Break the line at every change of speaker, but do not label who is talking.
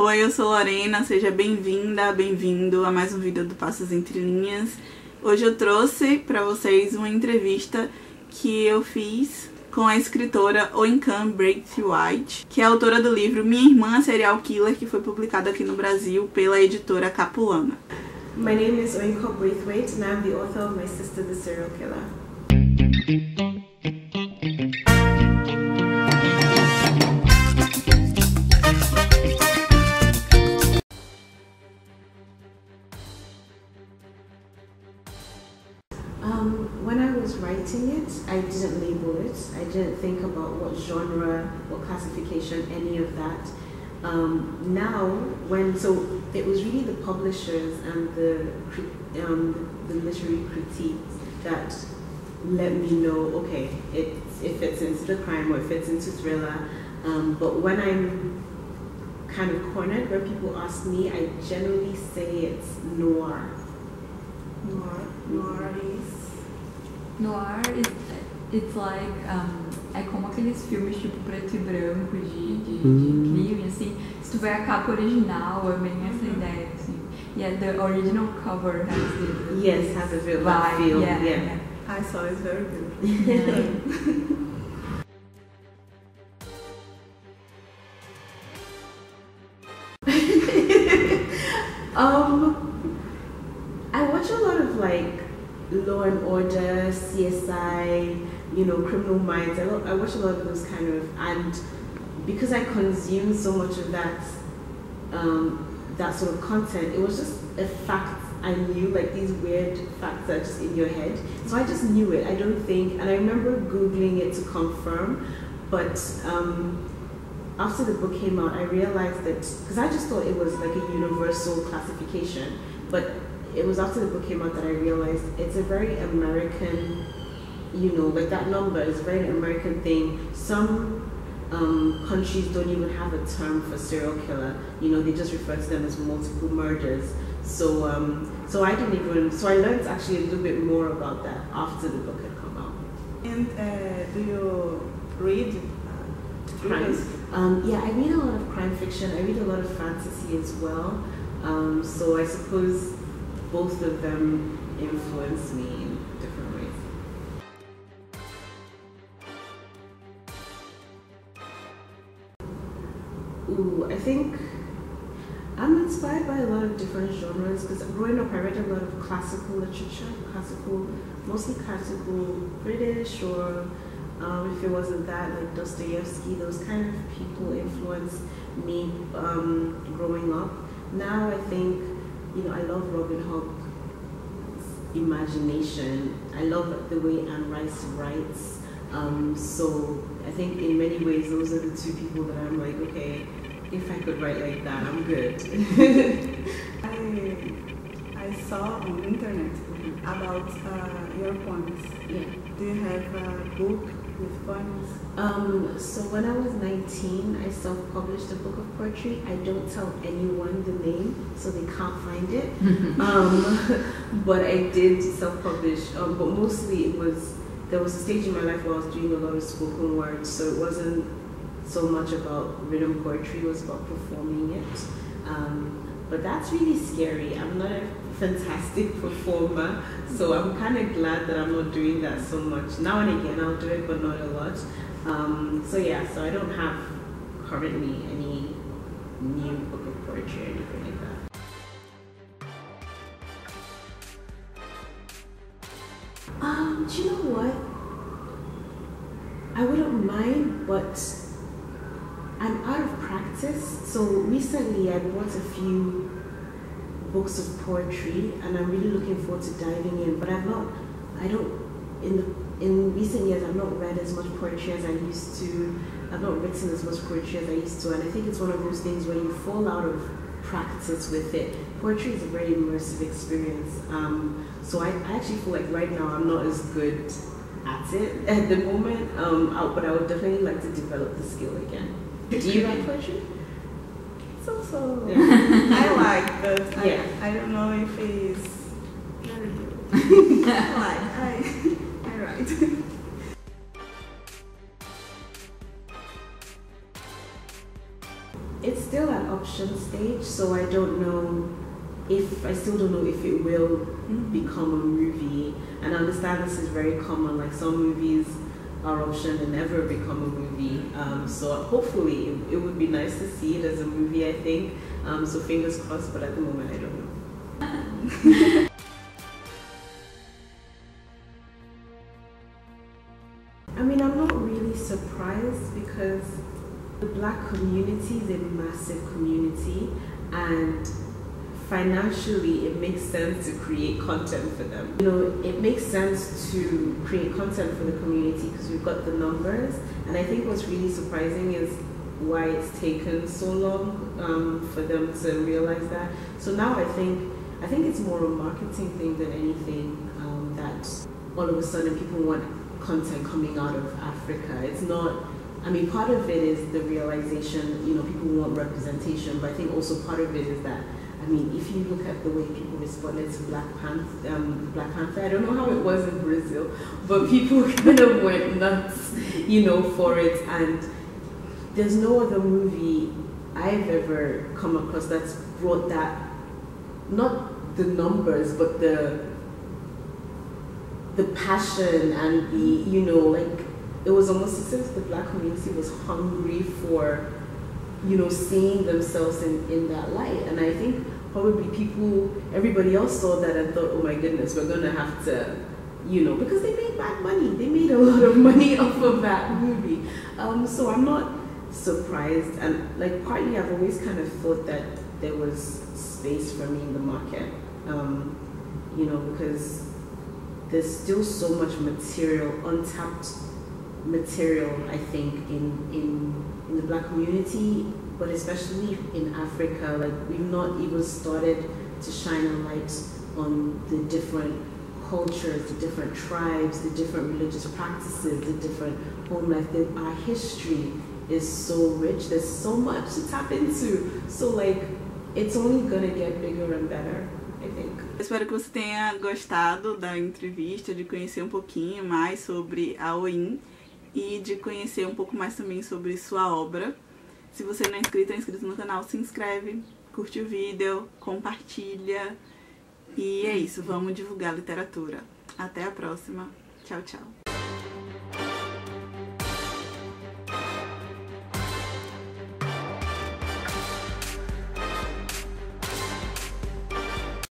Oi, eu sou Lorena, seja bem-vinda, bem-vindo a mais um vídeo do Passos Entre Linhas. Hoje eu trouxe para vocês uma entrevista que eu fiz com a escritora Oinkam Braithwaite, que é autora do livro Minha Irmã Serial Killer, que foi publicado aqui no Brasil pela editora Capulana.
My name is Oinkam Braithwaite and I'm the author of My Sister the Serial Killer. I didn't think about what genre or classification, any of that. Um, now, when so it was really the publishers and the um, the literary critiques that let me know, okay, it it fits into the crime or it fits into thriller. Um, but when I'm kind of cornered, where people ask me, I generally say it's noir.
Noir, noir is...
Noir is, it's like, um, é como aqueles filmes tipo preto e branco de, de, de crime, assim. Se tu vê a capa original, é bem essa ideia, assim. Yeah, the original cover has the,
Yes, has a feel,
vibe.
that feel.
yeah,
yeah.
I saw it's very good.
yeah.
Um, I watch a lot of like Law and Order, CSI, you know, Criminal Minds. I, I watch a lot of those kind of, and because I consume so much of that, um, that sort of content, it was just a fact I knew, like these weird facts that are just in your head. So I just knew it. I don't think, and I remember googling it to confirm, but. Um, after the book came out, I realized that because I just thought it was like a universal classification, but it was after the book came out that I realized it's a very American, you know, like that number is very American thing. Some um, countries don't even have a term for serial killer. You know, they just refer to them as multiple murders. So, um, so I didn't even. So I learned actually a little bit more about that after the book had come out.
And uh, do you read uh?
Um, yeah, I read a lot of crime fiction. I read a lot of fantasy as well. Um, so I suppose both of them influence me Ooh, I think I'm inspired by a lot of different genres because growing up I read a lot of classical literature, classical, mostly classical British or um, if it wasn't that, like Dostoevsky, those kind of people influenced me um, growing up. Now I think, you know, I love Robin Hobb's imagination. I love the way Anne Rice writes. Um, so I think in many ways those are the two people that I'm like, okay, if I could write like that, I'm good.
I, I saw on the internet about uh, your poems.
yeah.
Do you have a book with poems?
Um, so when I was 19, I self-published a book of poetry. I don't tell anyone the name, so they can't find it. um, but I did self-publish. Um, but mostly it was there was a stage in my life where I was doing a lot of spoken word, so it wasn't so much about rhythm poetry. It was about performing it. Um, but that's really scary. I'm not a fantastic performer, so I'm kind of glad that I'm not doing that so much. Now and again, I'll do it, but not a lot. Um, so yeah, so I don't have currently any new book of poetry or anything like that. Do you know what? I wouldn't mind, but I'm out of practice. So recently I bought a few books of poetry and I'm really looking forward to diving in. But I've not, I don't, in the in recent years I've not read as much poetry as I used to. I've not written as much poetry as I used to, and I think it's one of those things where you fall out of practice with it. Poetry is a very immersive experience. Um, so I, I actually feel like right now I'm not as good at it at the moment, um, I- but I would definitely like to develop the skill again. Do you write poetry?
So so.
Yeah.
I like, but
Yeah.
I, I don't know if it's very good. I like, I, I write.
It's still an option. stage, so I don't know if I still don't know if it will become a movie. And I understand this is very common. Like some movies are optioned and never become a movie. Um, so hopefully it, it, would be nice to see it as a movie. I think. Um, so fingers crossed. But at the moment, I don't know. I mean, I'm not really surprised because the black community is a massive community and financially it makes sense to create content for them. You know, it makes sense to create content for the community because we've got the numbers and I think what's really surprising is why it's taken so long um, for them to realize that. So now I think I think it's more a marketing thing than anything um, that all of a sudden people want content coming out of Africa. It's not, I mean, part of it is the realization, you know, people want representation, but I think also part of it is that, I mean, if you look at the way people responded to Black Panther, um, Black Panther, I don't know how it was in Brazil, but people kind of went nuts, you know, for it. And there's no other movie I've ever come across that's brought that, not the numbers, but the the passion and the you know like it was almost as if the black community was hungry for you know seeing themselves in, in that light. And i think probably people everybody else saw that and thought oh my goodness we're gonna have to you know because they made bad money. They made a lot of money off of that movie. Um, so i'm not surprised. And like partly i've always kind of thought that there was space for me in the market. Um, you know because there's still so much material, untapped material, I think, in, in, in the black community, but especially in Africa. Like, we've not even started to shine a light on the different cultures, the different tribes, the different religious practices, the different home life. The, our history is so rich. There's so much to tap into. So, like, it's only gonna get bigger and better. I think.
Espero que você tenha gostado da entrevista, de conhecer um pouquinho mais sobre a OIN e de conhecer um pouco mais também sobre sua obra. Se você não é inscrito é inscrito no canal, se inscreve, curte o vídeo, compartilha. E é isso, vamos divulgar literatura. Até a próxima. Tchau, tchau.